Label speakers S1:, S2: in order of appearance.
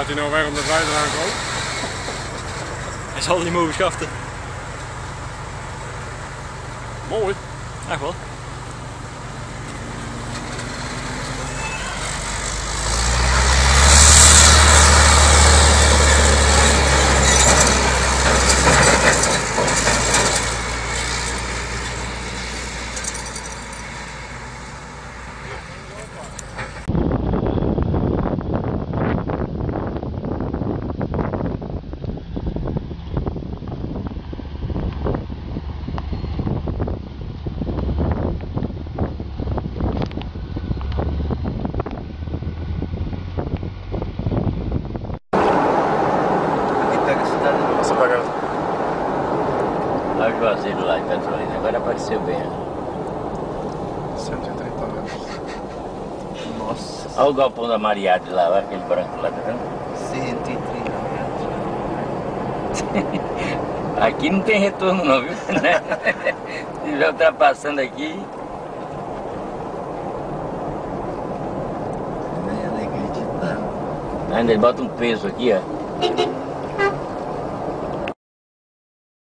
S1: Gaat hij nou weg omdat wij eraan komen?
S2: Hij zal niet mogen schaften.
S1: Mooi.
S2: Echt wel.
S3: Aqui pega cidade. Olha o Juazeiro lá em Petrolina, agora apareceu bem. ó.
S1: 130 metros.
S3: Nossa. Olha o galpão da Mariade lá, olha aquele branco lá, tá vendo?
S4: 130
S3: Aqui não tem retorno não, viu? Né? Se já ultrapassando aqui,
S4: Nem é inacreditável.
S3: ainda ele bota um peso aqui, ó.